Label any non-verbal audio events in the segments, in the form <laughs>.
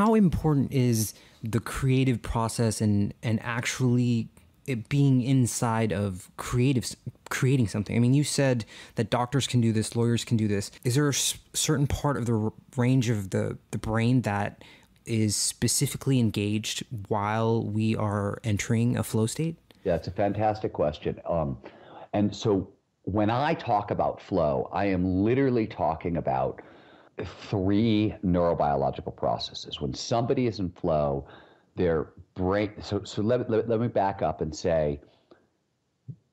How important is the creative process and and actually it being inside of creative creating something. I mean, you said that doctors can do this, lawyers can do this. Is there a certain part of the range of the the brain that is specifically engaged while we are entering a flow state? Yeah, it's a fantastic question. Um, and so when I talk about flow, I am literally talking about three neurobiological processes. When somebody is in flow, their brain. So, so let, let, let me back up and say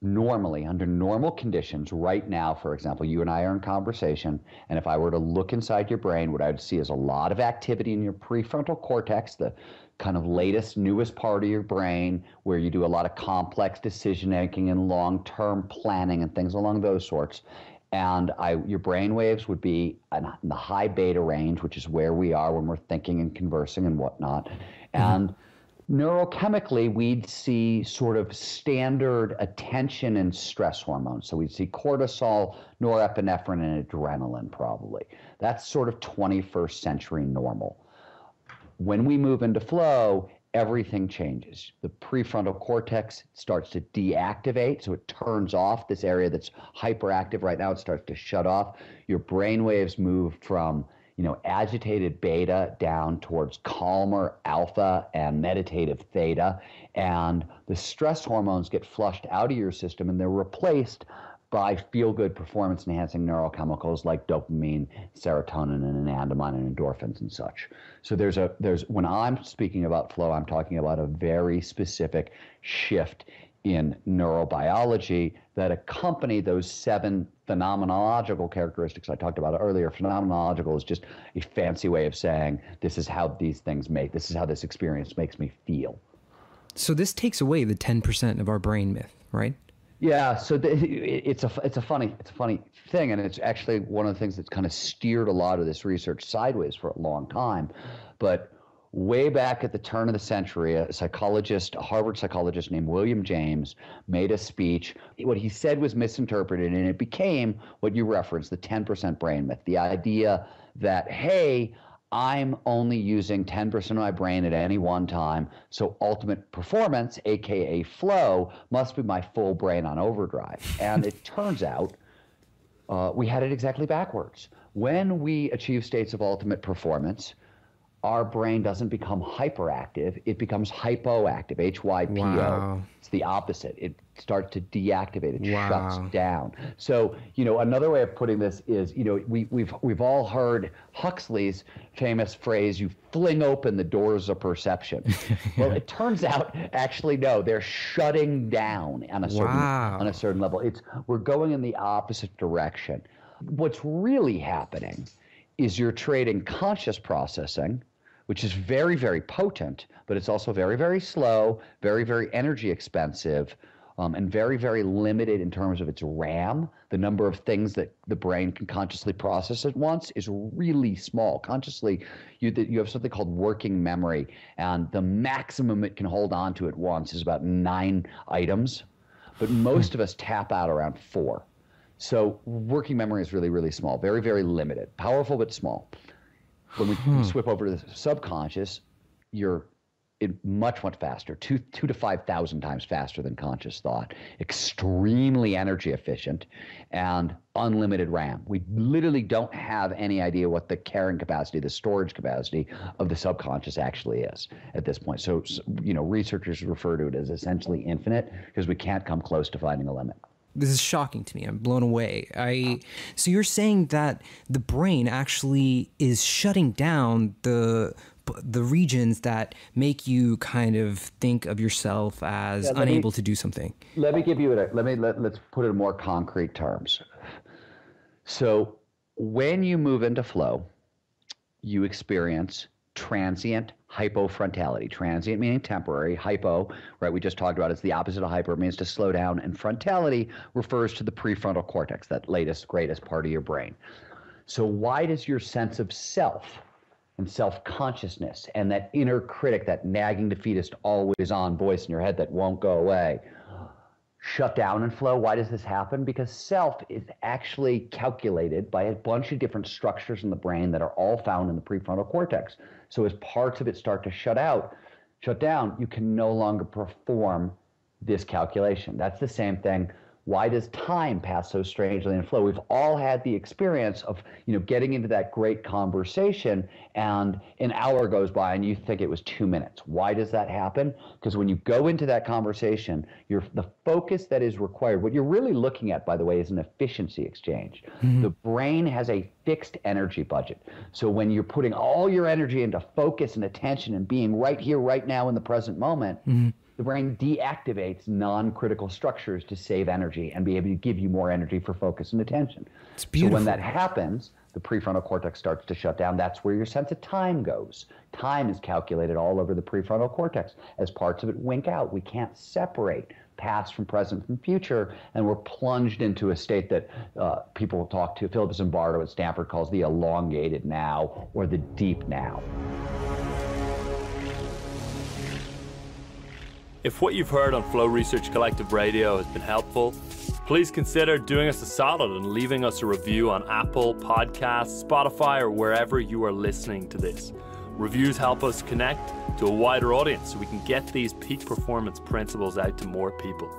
normally, under normal conditions, right now, for example, you and I are in conversation, and if I were to look inside your brain, what I would see is a lot of activity in your prefrontal cortex, the kind of latest, newest part of your brain, where you do a lot of complex decision making and long term planning and things along those sorts. And I, your brain waves would be in the high beta range, which is where we are when we're thinking and conversing and whatnot. Mm-hmm. And neurochemically, we'd see sort of standard attention and stress hormones. So we'd see cortisol, norepinephrine, and adrenaline, probably. That's sort of 21st century normal. When we move into flow, everything changes. The prefrontal cortex starts to deactivate, so it turns off this area that's hyperactive right now. It starts to shut off. Your brain waves move from you know, agitated beta down towards calmer alpha and meditative theta. And the stress hormones get flushed out of your system and they're replaced by feel good performance enhancing neurochemicals like dopamine, serotonin, and anandamide and endorphins and such. So there's a there's when I'm speaking about flow, I'm talking about a very specific shift in neurobiology that accompany those seven phenomenological characteristics I talked about earlier. Phenomenological is just a fancy way of saying this is how these things make, this is how this experience makes me feel. So this takes away the 10% of our brain myth, right? Yeah, so the, it's a it's a funny it's a funny thing, and it's actually one of the things that's kind of steered a lot of this research sideways for a long time. But way back at the turn of the century, a psychologist, a Harvard psychologist named William James, made a speech. What he said was misinterpreted, and it became what you referenced the 10% brain myth the idea that, hey, I'm only using 10% of my brain at any one time. So ultimate performance, AKA flow, must be my full brain on overdrive. And it <laughs> turns out uh, we had it exactly backwards. When we achieve states of ultimate performance, our brain doesn't become hyperactive, it becomes hypoactive, H Y P O. Wow. It's the opposite. It starts to deactivate, it wow. shuts down. So, you know, another way of putting this is, you know, we, we've, we've all heard Huxley's famous phrase, you fling open the doors of perception. <laughs> well, it turns out, actually, no, they're shutting down on a certain, wow. on a certain level. It's, we're going in the opposite direction. What's really happening is you're trading conscious processing which is very, very potent, but it's also very, very slow, very, very energy expensive, um, and very, very limited in terms of its RAM. The number of things that the brain can consciously process at once is really small. Consciously, you, you have something called working memory, and the maximum it can hold on to at once is about nine items, but most of us tap out around four. So working memory is really, really small, very, very limited, powerful but small. When we hmm. swip over to the subconscious, you're it much much faster two two to five thousand times faster than conscious thought extremely energy efficient and unlimited ram. We literally don't have any idea what the carrying capacity the storage capacity of the subconscious actually is at this point. So you know researchers refer to it as essentially infinite because we can't come close to finding a limit this is shocking to me. I'm blown away. I so you're saying that the brain actually is shutting down the the regions that make you kind of think of yourself as yeah, unable me, to do something. Let me give you a let me let, let's put it in more concrete terms. So when you move into flow, you experience transient hypofrontality. Transient meaning temporary. Hypo, right, we just talked about, it's the opposite of hyper. It means to slow down. And frontality refers to the prefrontal cortex, that latest, greatest part of your brain. So, why does your sense of self and self consciousness and that inner critic, that nagging defeatist, always on voice in your head that won't go away, shut down in flow. Why does this happen? Because self is actually calculated by a bunch of different structures in the brain that are all found in the prefrontal cortex. So as parts of it start to shut out, shut down, you can no longer perform this calculation. That's the same thing why does time pass so strangely in flow? We've all had the experience of you know getting into that great conversation and an hour goes by and you think it was two minutes. Why does that happen? Because when you go into that conversation you're the focus that is required what you're really looking at by the way is an efficiency exchange. Mm-hmm. the brain has a fixed energy budget. So when you're putting all your energy into focus and attention and being right here right now in the present moment mm-hmm the brain deactivates non-critical structures to save energy and be able to give you more energy for focus and attention. It's beautiful. So when that happens, the prefrontal cortex starts to shut down. That's where your sense of time goes. Time is calculated all over the prefrontal cortex. As parts of it wink out, we can't separate past from present from future, and we're plunged into a state that uh, people talk to. Philip Zimbardo at Stanford calls the elongated now or the deep now. If what you've heard on Flow Research Collective Radio has been helpful, please consider doing us a solid and leaving us a review on Apple Podcasts, Spotify, or wherever you are listening to this. Reviews help us connect to a wider audience so we can get these peak performance principles out to more people.